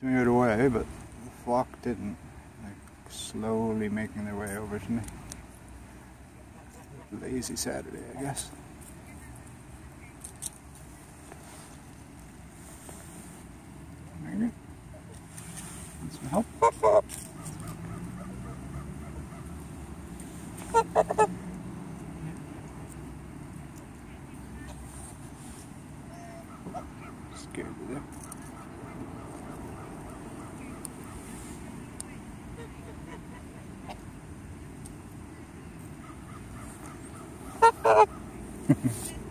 Continued away, but the flock didn't. Like slowly making their way over to me. Lazy Saturday, I guess. Help? Scared to death. Mm-hmm.